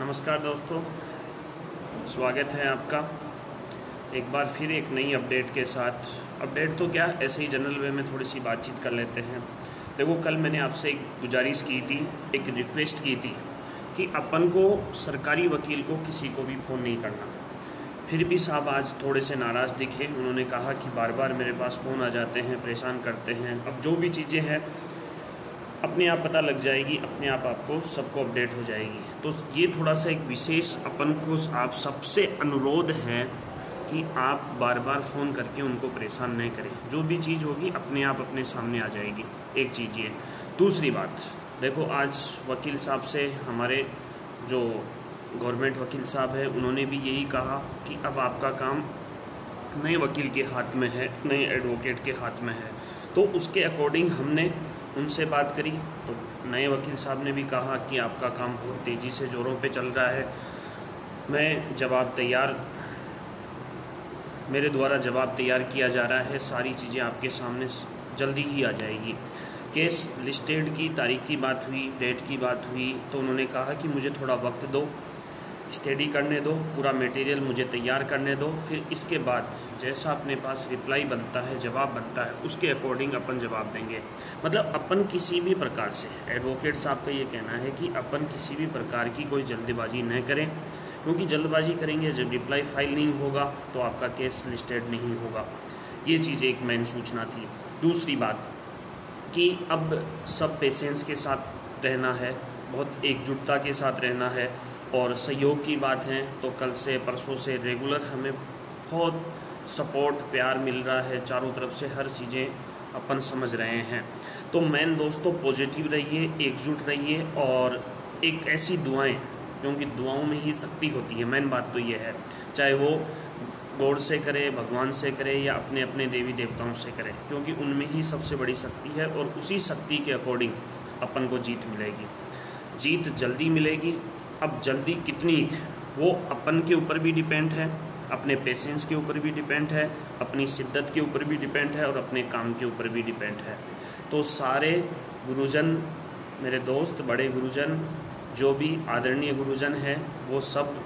नमस्कार दोस्तों, स्वागत है आपका। एक बार फिर एक नई अपडेट के साथ। अपडेट तो क्या, ऐसे ही जनरल वे में थोड़ी सी बातचीत कर लेते हैं। देखो, कल मैंने आपसे एक गुजारिश की थी, एक रिक्वेस्ट की थी कि अपन को सरकारी वकील को किसी को भी फ़ोन नहीं करना। फिर भी साहब आज थोड़े से नाराज़ दिखे। उन्होंने कहा कि बार बार मेरे पास फ़ोन आ जाते हैं, परेशान करते हैं। अब जो भी चीज़ें हैं अपने आप पता लग जाएगी, अपने आप आपको सबको अपडेट हो जाएगी। तो ये थोड़ा सा एक विशेष अपन को, आप सबसे अनुरोध है कि आप बार बार फ़ोन करके उनको परेशान नहीं करें। जो भी चीज़ होगी, अपने आप अपने सामने आ जाएगी। एक चीज़ ये। दूसरी बात, देखो आज वकील साहब से हमारे जो गवर्नमेंट वकील साहब है, उन्होंने भी यही कहा कि अब आपका काम नए वकील के हाथ में है, नए एडवोकेट के हाथ में है। तो उसके अकॉर्डिंग हमने उनसे बात करी तो नए वकील साहब ने भी कहा कि आपका काम बहुत तेज़ी से ज़ोरों पे चल रहा है। मैं जवाब तैयार, मेरे द्वारा जवाब तैयार किया जा रहा है। सारी चीज़ें आपके सामने जल्दी ही आ जाएगी। केस लिस्टेड की तारीख की बात हुई, डेट की बात हुई तो उन्होंने कहा कि मुझे थोड़ा वक्त दो। स्टडी करने दो, पूरा मटेरियल मुझे तैयार करने दो, फिर इसके बाद जैसा अपने पास रिप्लाई बनता है, जवाब बनता है, उसके अकॉर्डिंग अपन जवाब देंगे। मतलब अपन किसी भी प्रकार से एडवोकेट साहब का ये कहना है कि अपन किसी भी प्रकार की कोई जल्दबाजी न करें, क्योंकि जल्दबाजी करेंगे, जब रिप्लाई फ़ाइल नहीं होगा तो आपका केस लिस्टेड नहीं होगा। ये चीज़ एक मेन सूचना थी। दूसरी बात कि अब सब पेशेंस के साथ रहना है, बहुत एकजुटता के साथ रहना है और सहयोग की बात है तो कल से परसों से रेगुलर हमें बहुत सपोर्ट प्यार मिल रहा है, चारों तरफ़ से हर चीज़ें अपन समझ रहे हैं। तो मैन दोस्तों पॉजिटिव रहिए, एकजुट रहिए और एक ऐसी दुआएँ, क्योंकि दुआओं में ही शक्ति होती है। मेन बात तो ये है, चाहे वो गॉड से करे, भगवान से करे या अपने अपने देवी देवताओं से करे, क्योंकि उनमें ही सबसे बड़ी शक्ति है और उसी शक्ति के अकॉर्डिंग अपन को जीत मिलेगी। जीत जल्दी मिलेगी अब जल्दी कितनी? वो अपन के ऊपर भी डिपेंड है, अपने पेशेंस के ऊपर भी डिपेंड है, अपनी शिद्दत के ऊपर भी डिपेंड है और अपने काम के ऊपर भी डिपेंड है। तो सारे गुरुजन, मेरे दोस्त, बड़े गुरुजन, जो भी आदरणीय गुरुजन हैं, वो सब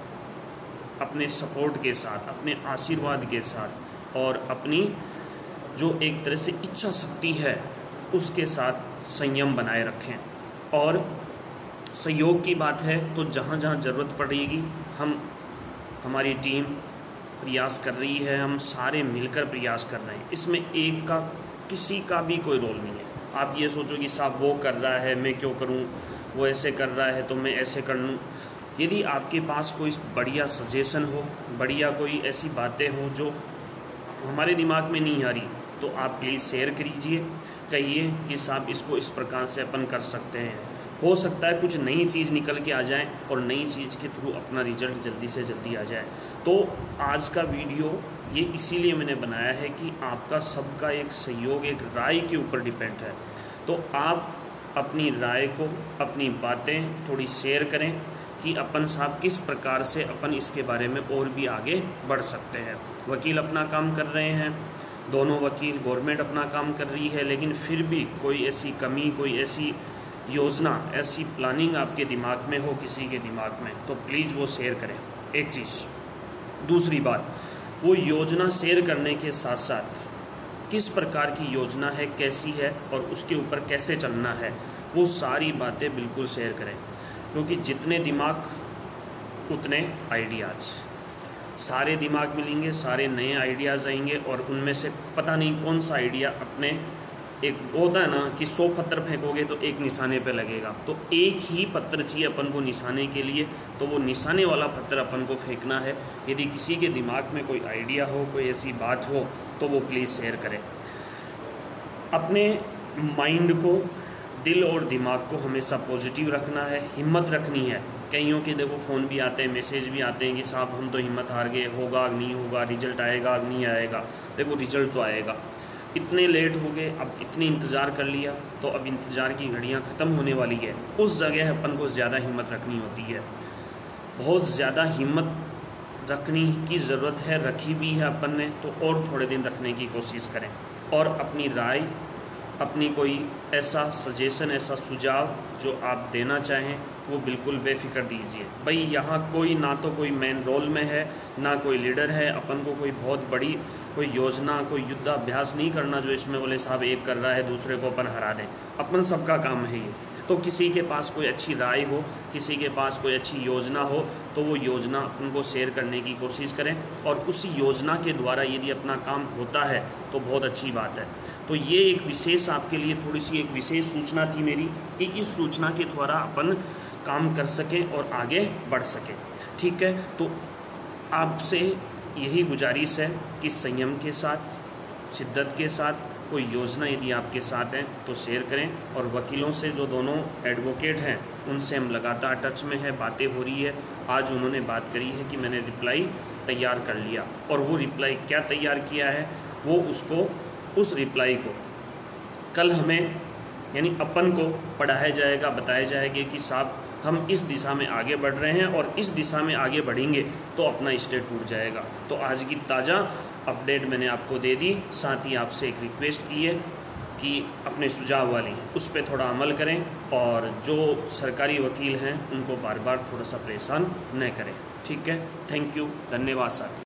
अपने सपोर्ट के साथ, अपने आशीर्वाद के साथ और अपनी जो एक तरह से इच्छा शक्ति है, उसके साथ संयम बनाए रखें। और सहयोग की बात है तो जहाँ जहाँ ज़रूरत पड़ेगी हम, हमारी टीम प्रयास कर रही है, हम सारे मिलकर प्रयास कर रहे हैं। इसमें एक का, किसी का भी कोई रोल नहीं है। आप ये सोचो कि साहब वो कर रहा है, मैं क्यों करूँ? वो ऐसे कर रहा है तो मैं ऐसे कर लूँ। यदि आपके पास कोई बढ़िया सजेशन हो, बढ़िया कोई ऐसी बातें हो जो हमारे दिमाग में नहीं आ रही तो आप प्लीज़ शेयर करिए। कहिए कि साहब इसको इस प्रकार से अपन कर सकते हैं। हो सकता है कुछ नई चीज़ निकल के आ जाए और नई चीज़ के थ्रू अपना रिज़ल्ट जल्दी से जल्दी आ जाए। तो आज का वीडियो ये इसीलिए मैंने बनाया है कि आपका सबका एक सहयोग, एक राय के ऊपर डिपेंड है। तो आप अपनी राय को, अपनी बातें थोड़ी शेयर करें कि अपन साहब किस प्रकार से अपन इसके बारे में और भी आगे बढ़ सकते हैं। वकील अपना काम कर रहे हैं, दोनों वकील गवर्नमेंट अपना काम कर रही है, लेकिन फिर भी कोई ऐसी कमी, कोई ऐसी योजना, ऐसी प्लानिंग आपके दिमाग में हो, किसी के दिमाग में तो प्लीज़ वो शेयर करें। एक चीज़। दूसरी बात, वो योजना शेयर करने के साथ साथ किस प्रकार की योजना है, कैसी है और उसके ऊपर कैसे चलना है, वो सारी बातें बिल्कुल शेयर करें। क्योंकि जितने दिमाग, उतने आइडियाज़ सारे दिमाग मिलेंगे, सारे नए आइडियाज़ आएँगे और उनमें से पता नहीं कौन सा आइडिया अपने एक होता है ना कि सौ पत्थर फेंकोगे तो एक निशाने पे लगेगा। तो एक ही पत्थर चाहिए अपन को निशाने के लिए तो वो निशाने वाला पत्थर अपन को फेंकना है। यदि किसी के दिमाग में कोई आइडिया हो, कोई ऐसी बात हो तो वो प्लीज़ शेयर करें। अपने माइंड को, दिल और दिमाग को हमेशा पॉजिटिव रखना है, हिम्मत रखनी है। कईयों के देखो फ़ोन भी आते हैं मैसेज भी आते हैं कि साहब हम तो हिम्मत हार गए, होगा नहीं होगा रिज़ल्ट आएगा नहीं आएगा। देखो रिज़ल्ट तो आएगा। इतने लेट हो गए, अब इतनी इंतज़ार कर लिया तो अब इंतज़ार की घड़ियाँ ख़त्म होने वाली है। उस जगह अपन को ज़्यादा हिम्मत रखनी होती है। बहुत ज़्यादा हिम्मत रखने की ज़रूरत है, रखी भी है अपन ने तो और थोड़े दिन रखने की कोशिश करें। और अपनी राय, अपनी कोई ऐसा सजेशन ऐसा सुझाव जो आप देना चाहें, वो बिल्कुल बेफिक्र दीजिए। भाई, यहाँ कोई ना तो कोई मेन रोल में है, ना कोई लीडर है, अपन को कोई बहुत बड़ी कोई योजना, कोई युद्धाभ्यास नहीं करना जो इसमें बोले, साहब, एक कर रहा है, दूसरे को अपन हरा दें। अपन सबका काम है ये। तो किसी के पास कोई अच्छी राय हो, किसी के पास कोई अच्छी योजना हो तो वो योजना उनको शेयर करने की कोशिश करें। और उसी योजना के द्वारा यदि अपना काम होता है तो बहुत अच्छी बात है। तो ये एक विशेष आपके लिए थोड़ी सी एक विशेष सूचना थी मेरी कि इस सूचना के द्वारा अपन काम कर सकें और आगे बढ़ सकें। ठीक है? तो आपसे यही गुजारिश है कि संयम के साथ, शिद्दत के साथ, कोई योजना यदि आपके साथ है तो शेयर करें और वकीलों से जो दोनों एडवोकेट हैं, उनसे हम लगातार टच में है, बातें हो रही है। आज उन्होंने बात करी है कि मैंने रिप्लाई तैयार कर लिया और वो रिप्लाई क्या तैयार किया है, वो उसको, उस रिप्लाई को, कल हमें, यानी अपन को पढ़ाया जाएगा, बताया जाएगा कि साहब हम इस दिशा में आगे बढ़ रहे हैं और इस दिशा में आगे बढ़ेंगे तो अपना स्टेट टूट जाएगा। तो आज की ताज़ा अपडेट मैंने आपको दे दी, साथ ही आपसे एक रिक्वेस्ट की है कि अपने सुझाव वाली, उस पर थोड़ा अमल करें और जो सरकारी वकील हैं, उनको बार बार थोड़ा सा परेशान न करें। ठीक है? थैंक यू धन्यवाद, साथी।